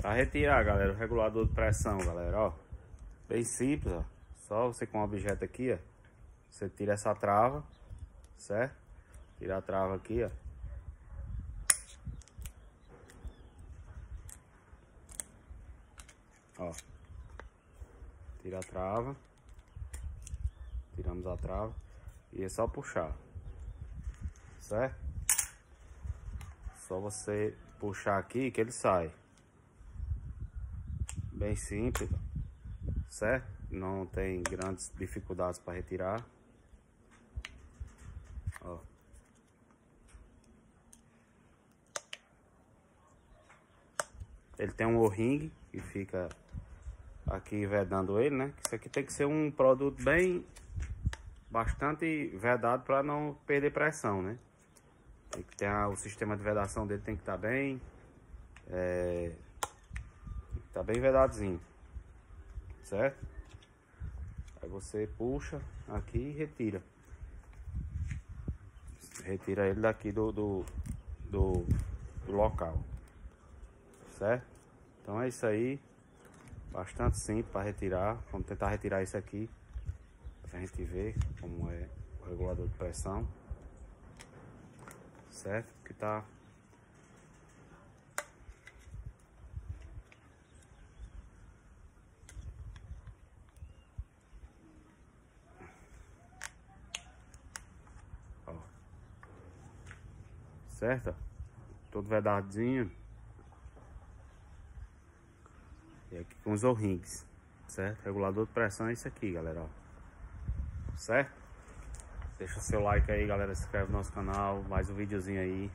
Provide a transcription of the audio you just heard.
Pra retirar, galera, o regulador de pressão, galera, ó. Bem simples, ó. Só você com um objeto aqui, ó. Você tira essa trava, certo? Tira a trava aqui, ó. Ó. Tira a trava. Tiramos a trava. E é só puxar. Certo? Só você puxar aqui que ele sai. Bem simples. Certo? Não tem grandes dificuldades para retirar. Ó. Ele tem um o-ring que fica aqui vedando ele, né? Isso aqui tem que ser um produto bem bastante vedado para não perder pressão, né? Tem que ter o sistema de vedação dele tem que estar tá bem é, tá bem vedadozinho, certo? Aí você puxa aqui e retira. Retira ele daqui do, do, do, do local, certo? Então é isso aí. Bastante simples para retirar. Vamos tentar retirar isso aqui. Pra gente ver como é o regulador de pressão. Certo? Que tá certo? Todo vedadinho. E aqui com os O-rings, certo? Regulador de pressão é isso aqui, galera, ó. Certo? Deixa seu like aí, galera, se inscreve no nosso canal, mais um videozinho aí.